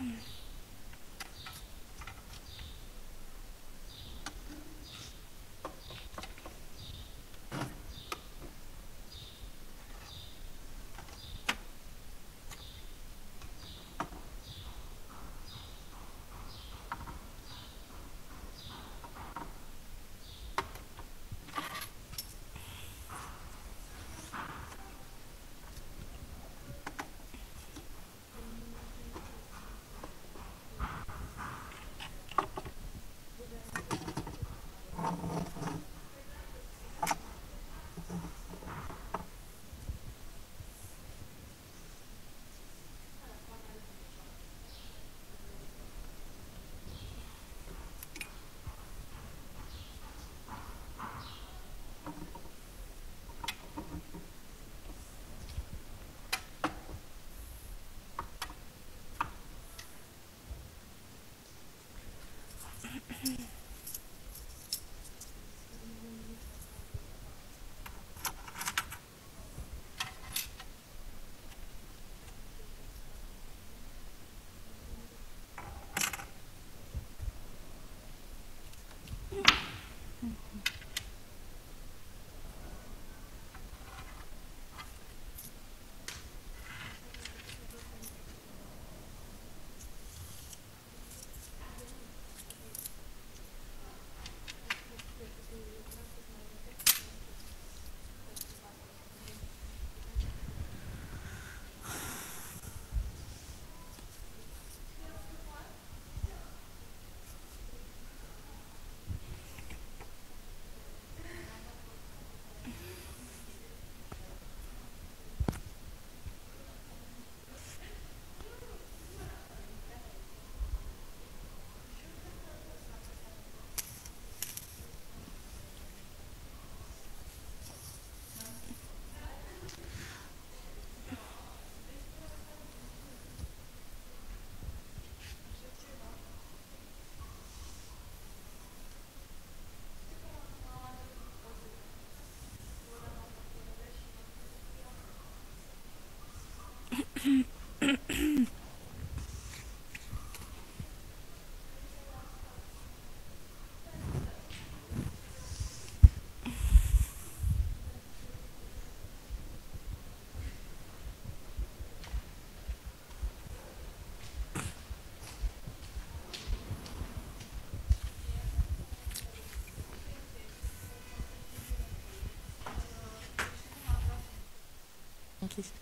Mm. Eigentlich